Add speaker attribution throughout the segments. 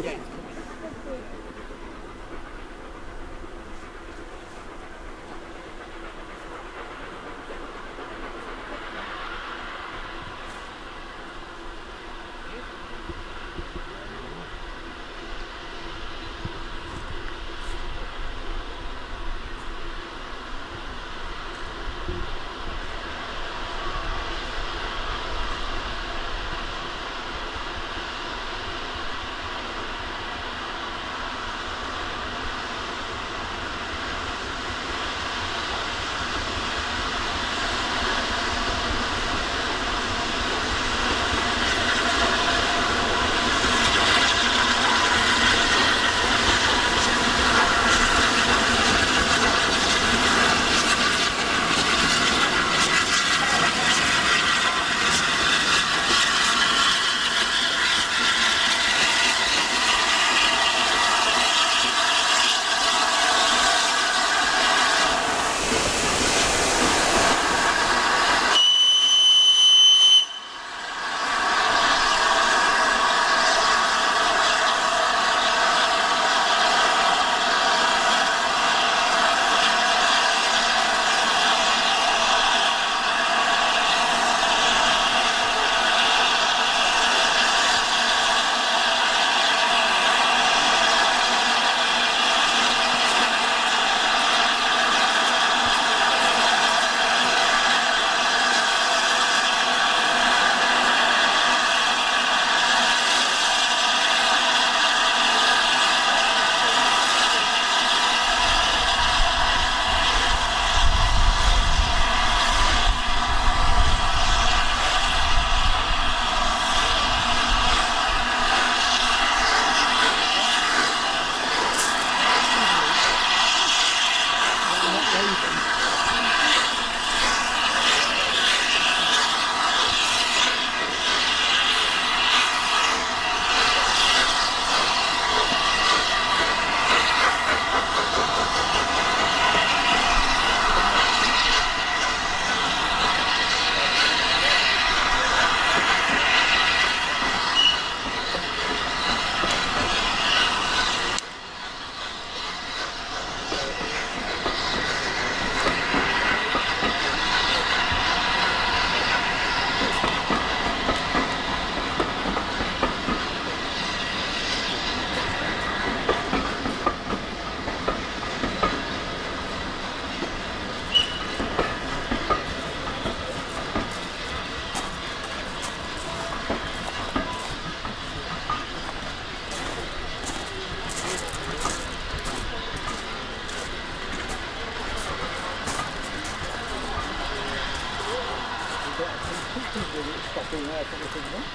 Speaker 1: Yeah,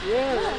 Speaker 1: Yeah,